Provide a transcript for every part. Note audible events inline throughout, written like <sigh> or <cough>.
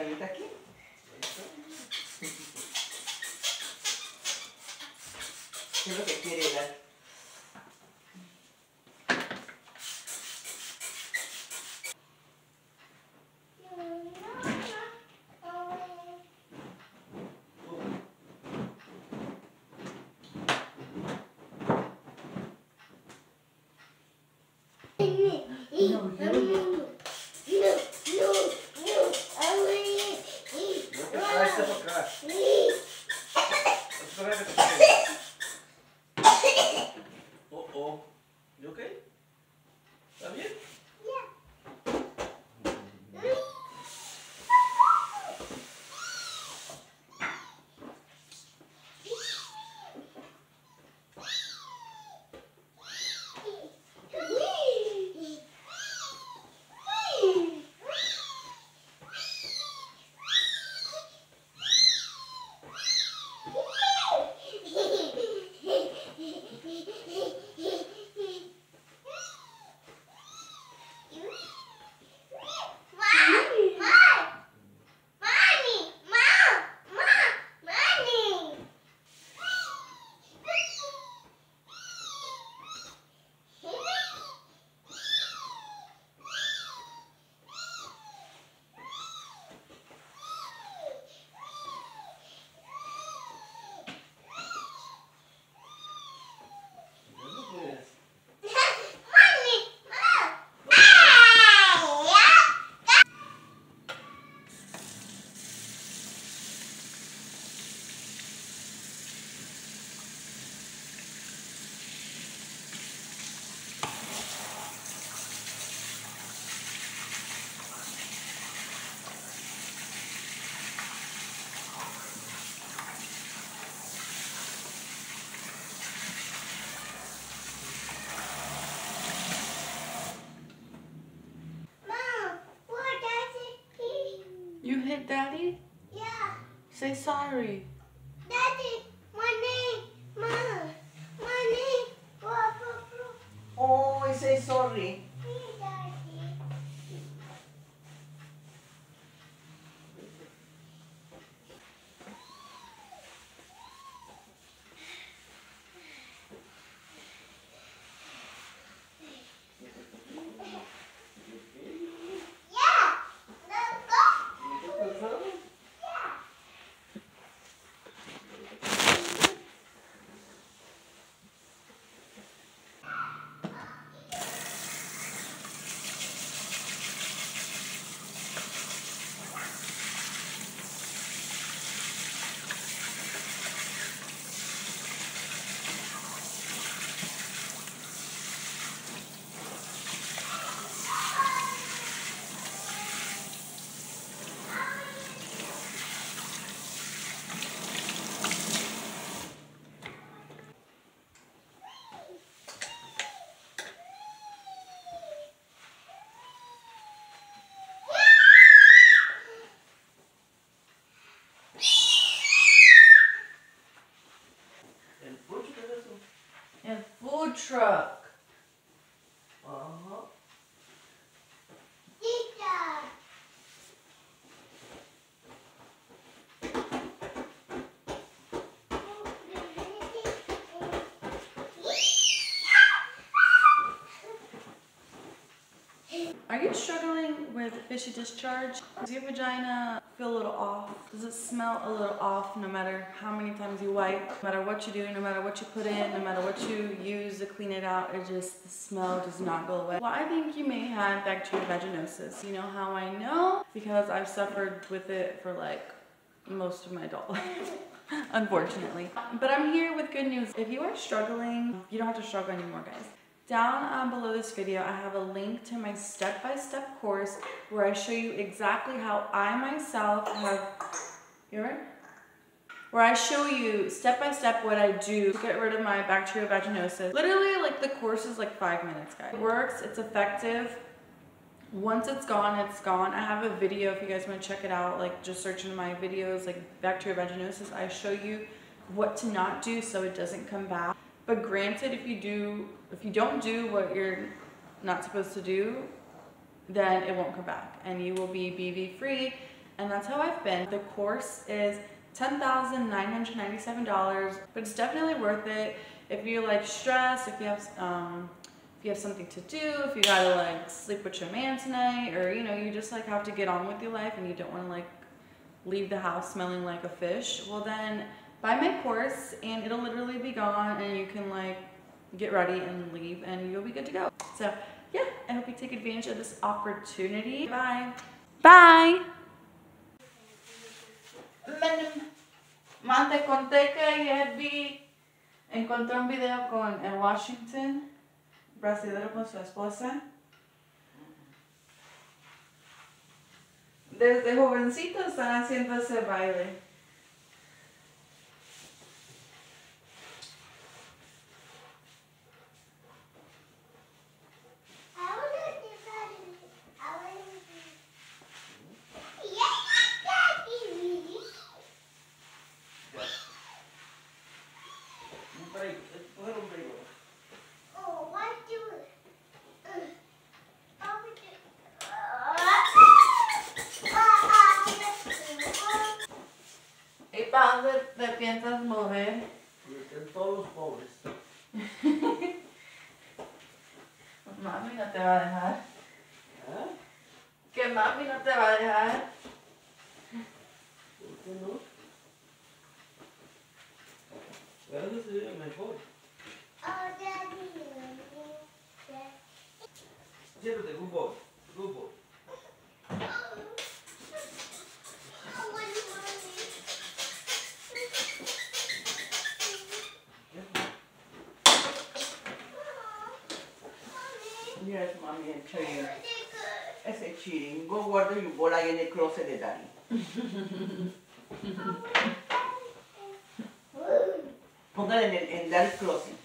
também está aqui. Daddy? Yeah. Say sorry. Daddy, my name, Mama, my name, Oh, Always say sorry. food truck. Whoa. Are you struggling with fishy discharge? Is your vagina feel a little off? Does it smell a little off no matter how many times you wipe? No matter what you do, no matter what you put in, no matter what you use to clean it out, it just, the smell does not go away. Well, I think you may have bacterial vaginosis. You know how I know? Because I've suffered with it for like most of my adult <laughs> life. unfortunately. But I'm here with good news. If you are struggling, you don't have to struggle anymore, guys. Down um, below this video, I have a link to my step-by-step -step course where I show you exactly how I myself have, you right? Where I show you step-by-step -step what I do to get rid of my bacterial vaginosis. Literally, like the course is like five minutes, guys. It works, it's effective. Once it's gone, it's gone. I have a video if you guys wanna check it out, like just search in my videos, like bacterial vaginosis. I show you what to not do so it doesn't come back. But granted, if you do, if you don't do what you're not supposed to do, then it won't come back and you will be BV free. And that's how I've been. The course is $10,997, but it's definitely worth it. If you're like stressed, if you have, um, if you have something to do, if you gotta like sleep with your man tonight, or you know, you just like have to get on with your life and you don't wanna like leave the house smelling like a fish, well then buy my course and it'll literally be gone and you can like get ready and leave and you'll be good to go. So yeah, I hope you take advantage of this opportunity. Bye. Bye. Mante te conté que ayer vi, encontré un video con el Washington, brasileño con su esposa. Desde jovencito están haciendo ese baile. no te va a dejar. Gracias, Es Ese chiringo guardo y bola en el closet de Dani. <laughs> Póngale en en el closet.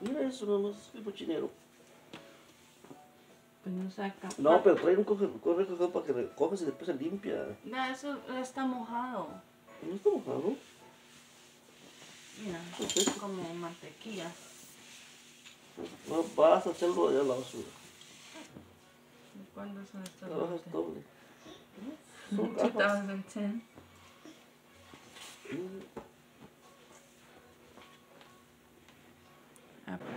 Mira eso no es cochinero. Pues no saca. No, pero trae un coge, coge, para que le y después se limpia. No, eso está mojado. ¿No está mojado? Mira, es como mantequilla. No vas a hacerlo allá a la basura. ¿Cuándo son estas? Trabajas doble. Son 2010. ¿Qué? Apple.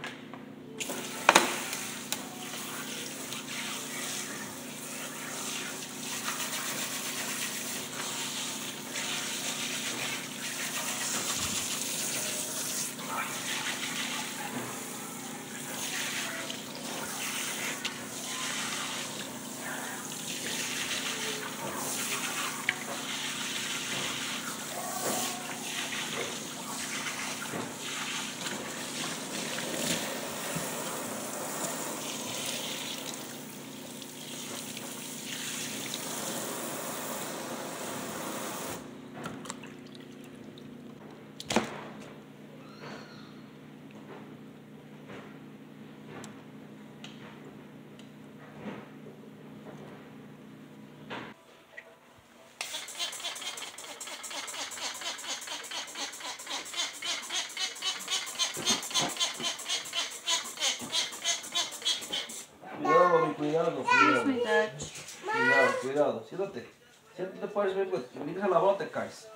cuidado. Cuidado, cuidado. Siéntate. Siéntate, puedes ver, pues, miras a la bola, caes.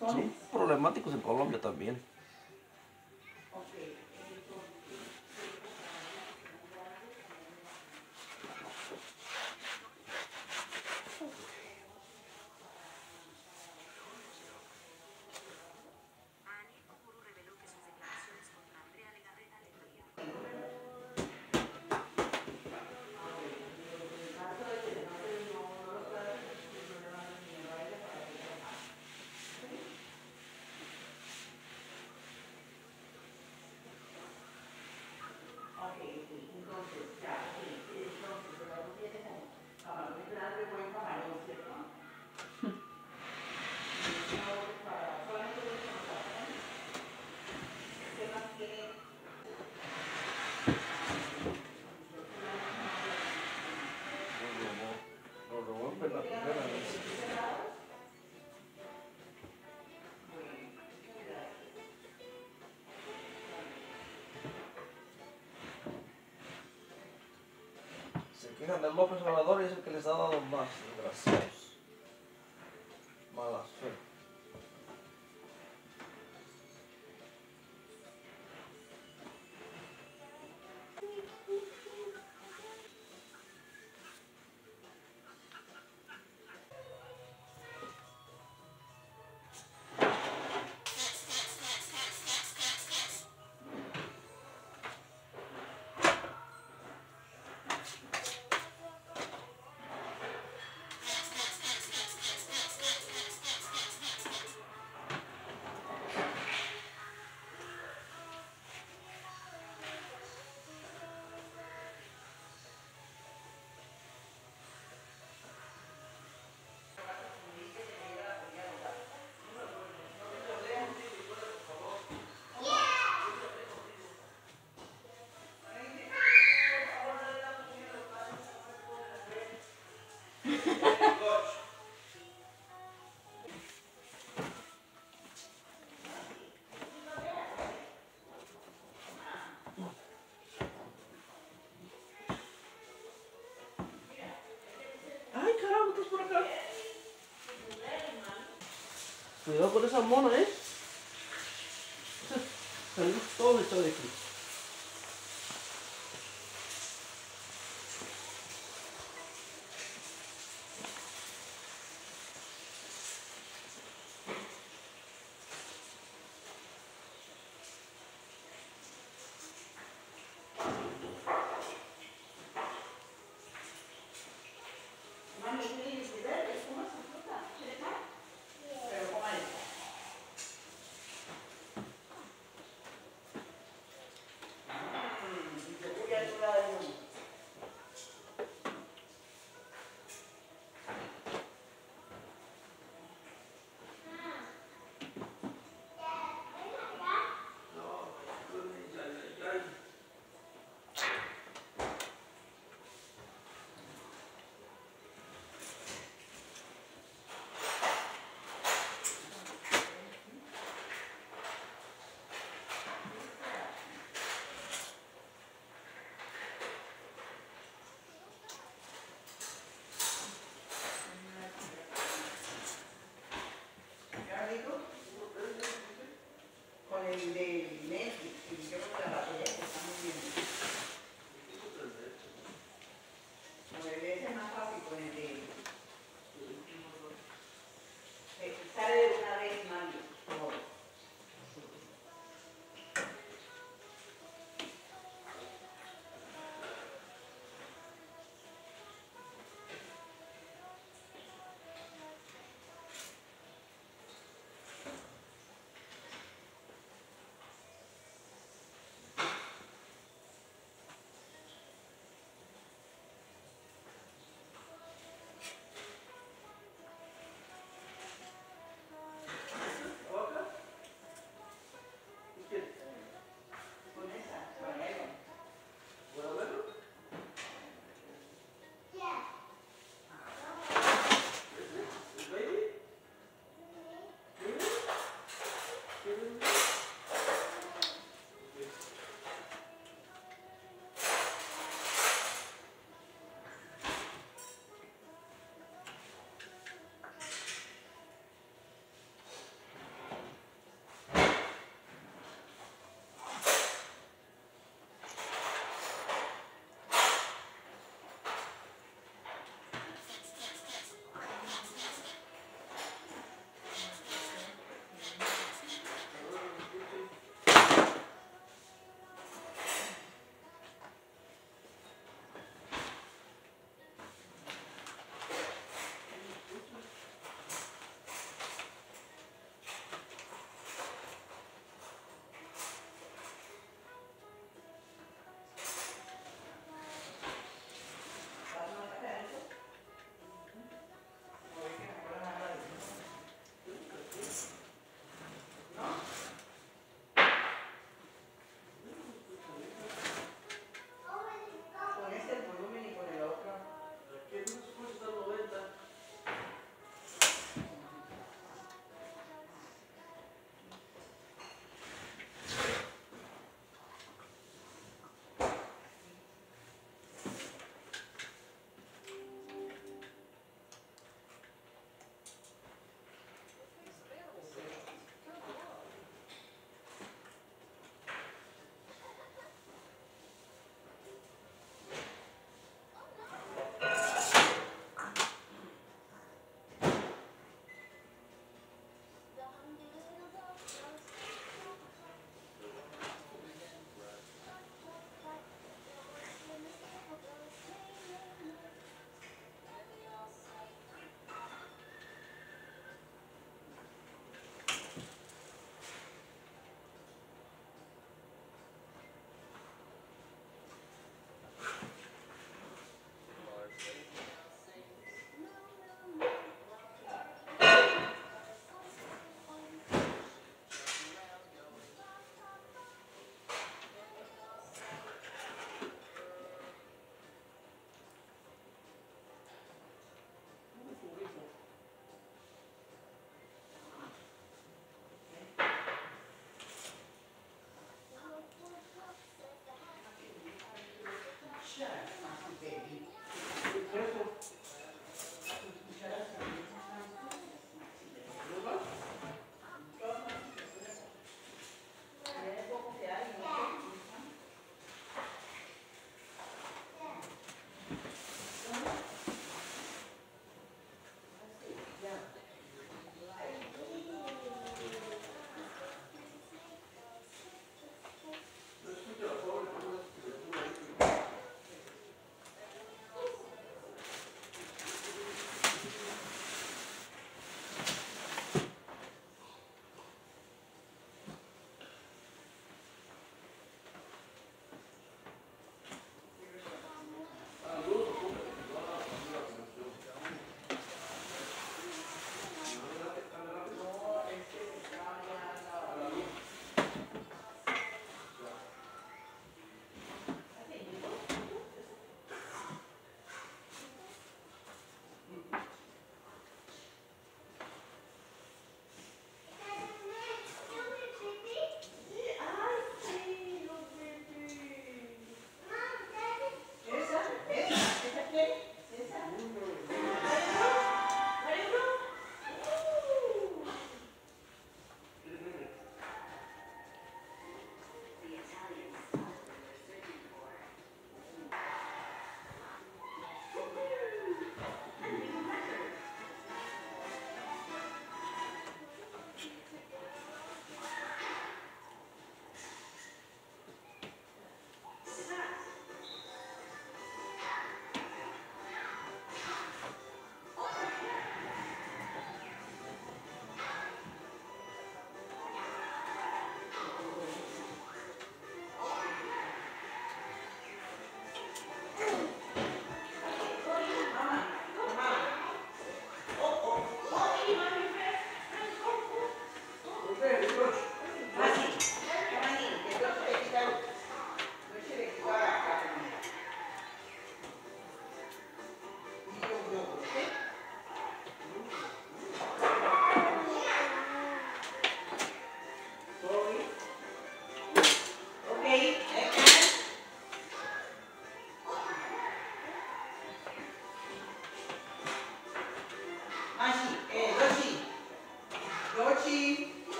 Son problemáticos en Colombia también. Fíjate, López Obrador es el que les ha dado más desgraciados. Mala suerte. Cuidado con esas monas, ¿eh? Salimos todos echados de aquí. Vamos,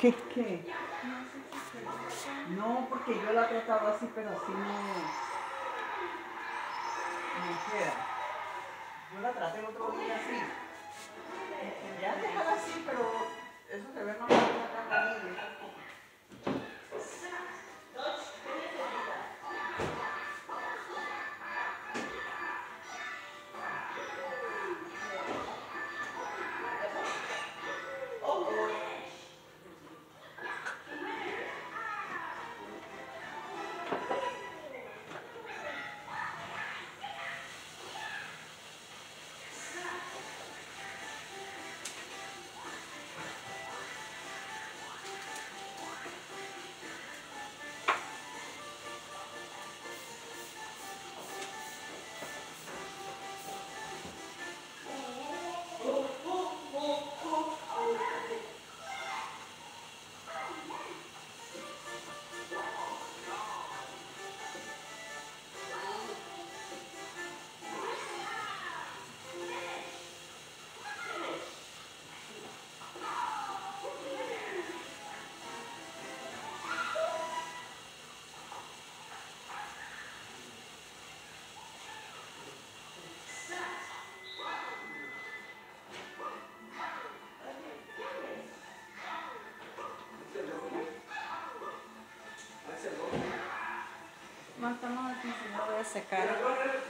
¿Qué? ¿Qué? No, porque yo la he tratado así, pero así no... No queda. Yo la traté el otro día así. Ya dejado así, pero eso se ve más la campanilla. si no voy a secar.